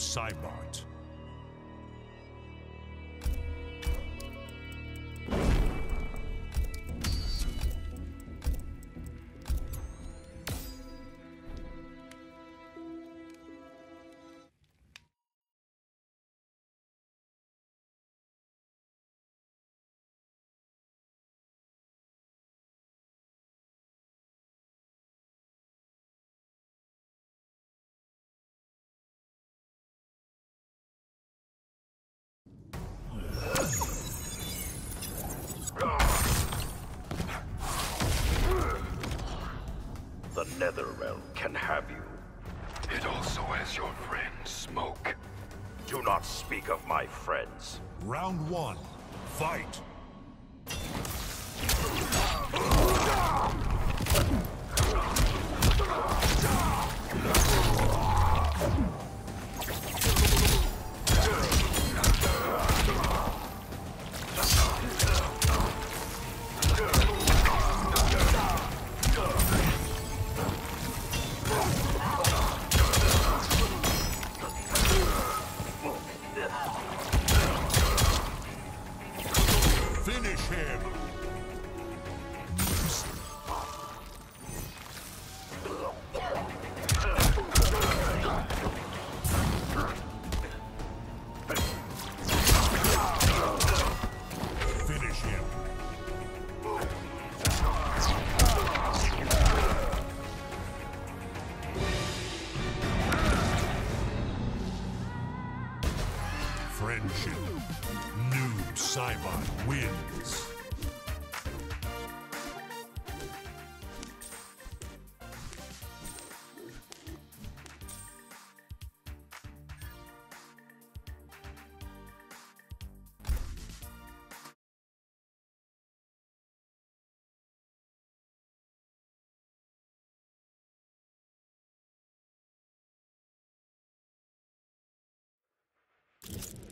Noob Netherrealm can have you. It also has your friend, Smoke. Do not speak of my friends. Round one. Fight. Him. Finish him. Friendship. Noob Saibot wins. you